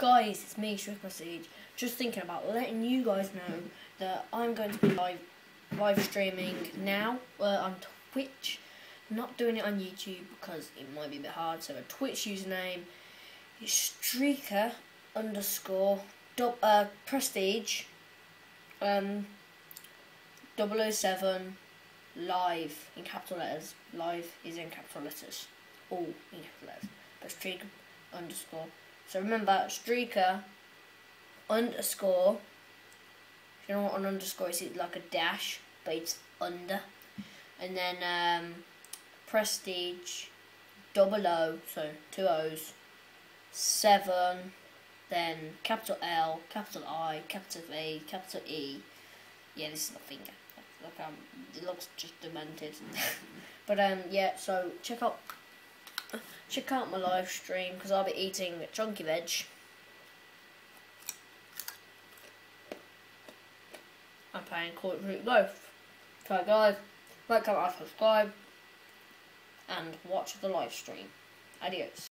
Guys, it's me, Streaker Prestige. Just thinking about letting you guys know that I'm going to be live live streaming now uh, on Twitch. Not doing it on YouTube because it might be a bit hard. So a Twitch username is streaker underscore dub, uh, prestige um 007 live in capital letters. Live is in capital letters. All in capital letters. But streaker underscore. So remember, streaker underscore. If You know what an underscore is? It's like a dash, but it's under. And then um, prestige double O, so two O's, seven, then capital L, capital I, capital V, capital E. Yeah, this is my finger. Look, um, it looks just demented. but um, yeah. So check out check out my live stream because I'll be eating chunky veg. I'm playing Call of Duty. So guys, like, comment, subscribe, and watch the live stream. Adios.